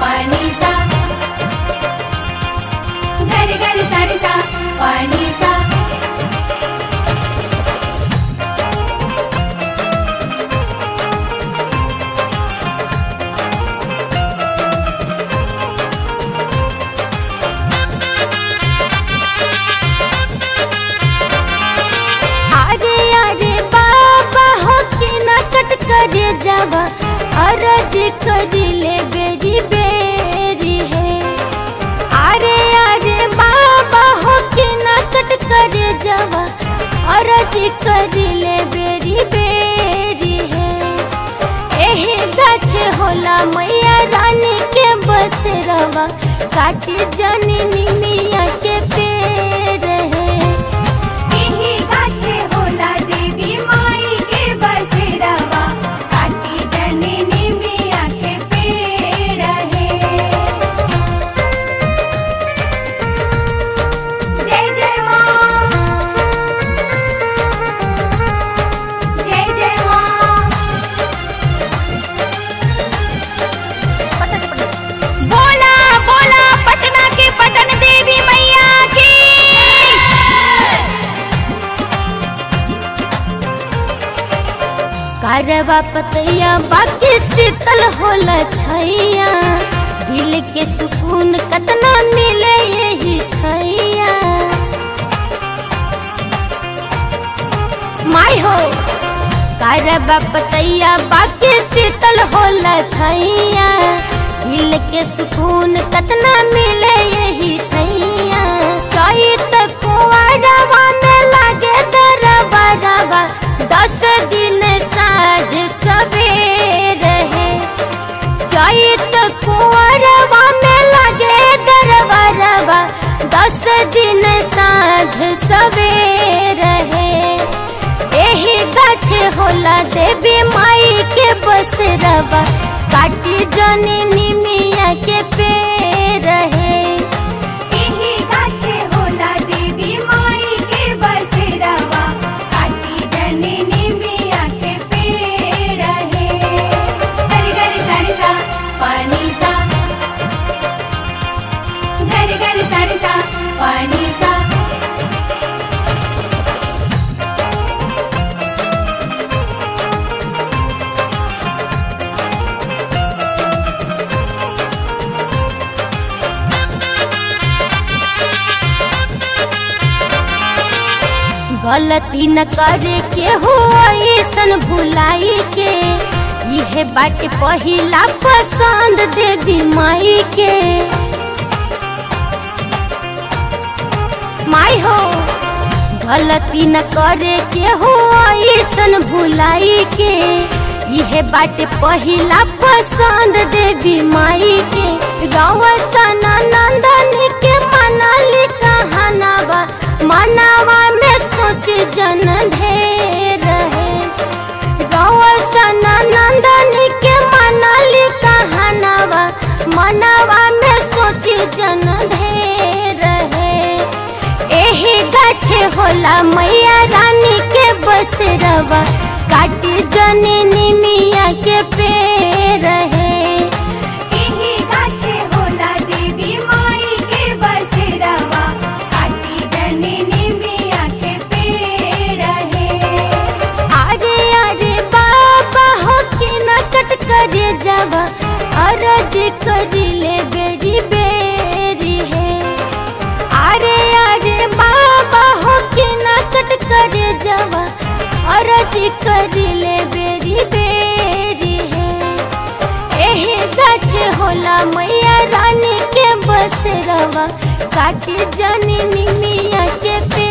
funny. होला मैया रानी के बसरवा काटी जानी मिया के पेड़ कारवा पतैया बाकी शीतल होला छैया। दिल के सुकून कतना मिले यही खैया माई हो। कारवा पतैया बाकी शीतल होला छैया। दिल के सुकून चैत कुआरवा में लगे दरबारवा, दस दिन साँझ सवेर है। गाछ होला देवी माई के बसरवा, काटी जननी मिया के पेड़ है। गलती न करे के हो ऐसन भुलाई के। इहे बाटे पहिला पसंद देवी माई के। माई हो, गलती न करे के हो ऐसन भुलाई के। इहे बाटे पहिला पसंद देवी माई के। रवसन नंदन जन ढेर है। एही होला मैया रानी के बसरवा। काटी जननी मिया के पेड़ है। करी बेरी बेरी है। एहे गाछ होला मैया रानी के बसरवा काटी जानी निमिया के पे